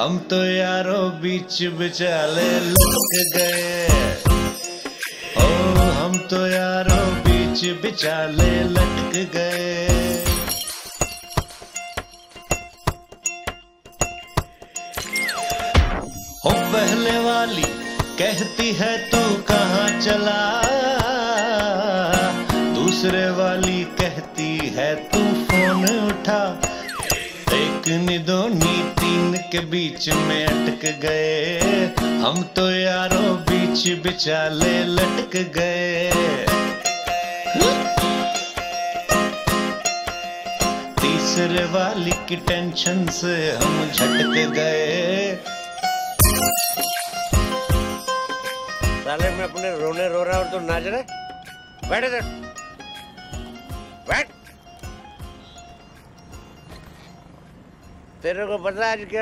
हम तो यारो बीच बिचाले लटक गए। ओ, हम तो यारो बीच बिचाले लटक गए। हो पहले वाली कहती है तू कहाँ चला? दूसरे वाली कहती है, तू फ़ोन उठा। दो नी तीन के बीच में अटक गए, हम तो यारों बीच बिचाले लटक गए। तीसरे वाली की टेंशन से हम झटक गए। साले, मैं अपने रोने रो रहा और तू नाच रहे बैठे बैठ। तेरे को पता है क्या